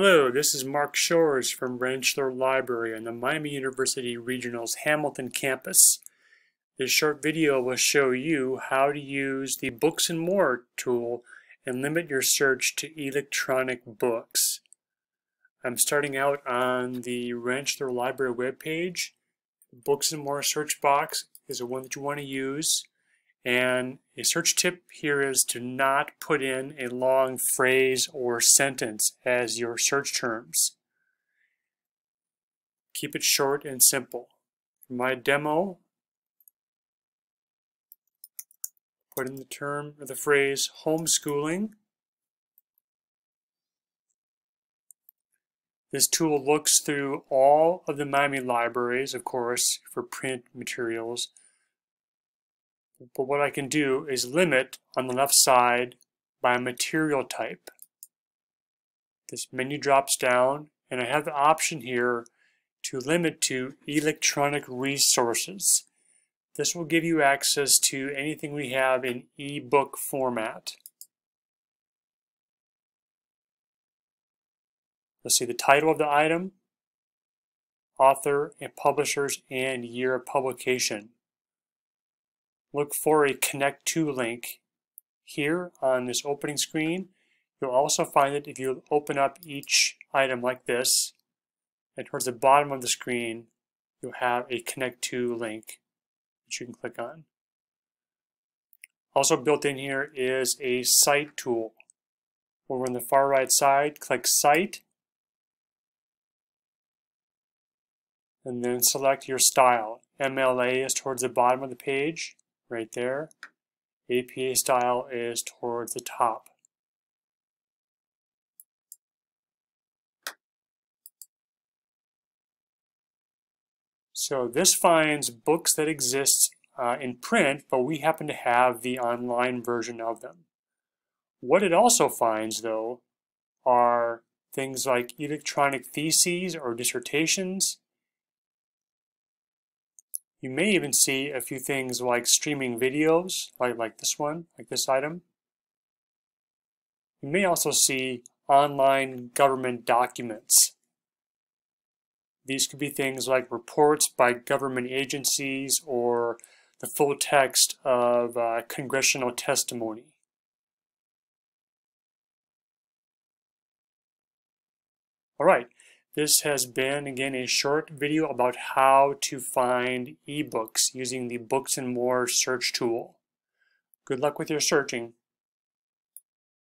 Hello, this is Mark Shores from Rentschler Library on the Miami University Regional's Hamilton campus. This short video will show you how to use the Books and More tool and limit your search to electronic books. I'm starting out on the Rentschler Library webpage. Books and More search box is the one that you want to use. And a search tip here is to not put in a long phrase or sentence as your search terms. Keep it short and simple. For my demo, put in the term or the phrase homeschooling. This tool looks through all of the Miami libraries, of course, for print materials, but what I can do is limit on the left side by material type. This menu drops down and I have the option here to limit to electronic resources. This will give you access to anything we have in ebook format. Let's see the title of the item, author and publishers, and year of publication look for a Connect To link here on this opening screen. You'll also find it if you open up each item like this, and towards the bottom of the screen, you'll have a Connect To link that you can click on. Also built in here is a Cite tool. Over on the far right side, click Cite, and then select your style. MLA is towards the bottom of the page right there. APA style is towards the top. So this finds books that exist uh, in print, but we happen to have the online version of them. What it also finds, though, are things like electronic theses or dissertations, you may even see a few things like streaming videos, like, like this one, like this item. You may also see online government documents. These could be things like reports by government agencies or the full text of uh, congressional testimony. All right, this has been, again, a short video about how to find ebooks using the Books and More search tool. Good luck with your searching.